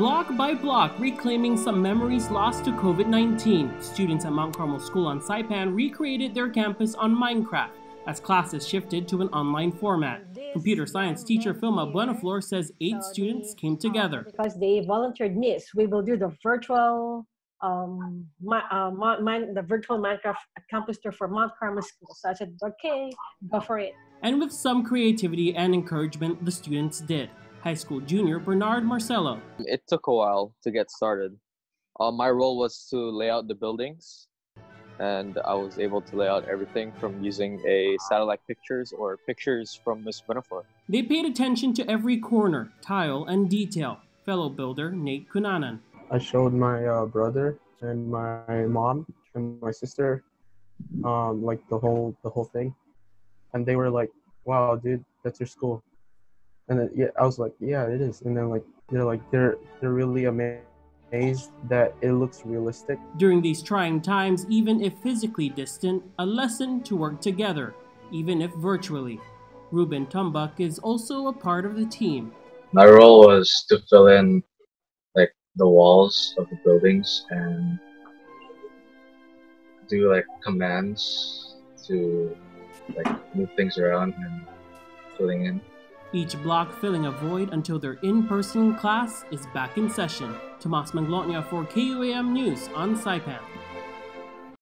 Block by block, reclaiming some memories lost to COVID 19, students at Mount Carmel School on Saipan recreated their campus on Minecraft as classes shifted to an online format. Computer science teacher Filma Buenaflor says eight students came together. Because they volunteered this, we will do the virtual um, my, uh, my, the virtual Minecraft campus tour for Mount Carmel School. So I said, okay, go for it. And with some creativity and encouragement, the students did high school junior Bernard Marcelo. It took a while to get started. Uh, my role was to lay out the buildings, and I was able to lay out everything from using a satellite pictures or pictures from Miss Buenaflor. They paid attention to every corner, tile, and detail. Fellow builder Nate Kunanan. I showed my uh, brother and my mom and my sister, um, like the whole the whole thing, and they were like, "Wow, dude, that's your school." And then, yeah, I was like, yeah, it is. And then like they're like they're they're really amazed that it looks realistic. During these trying times, even if physically distant, a lesson to work together, even if virtually. Ruben Tumbuk is also a part of the team. My role was to fill in like the walls of the buildings and do like commands to like move things around and filling in each block filling a void until their in-person class is back in session. Tomas Manglotnia for KUAM News on Saipan.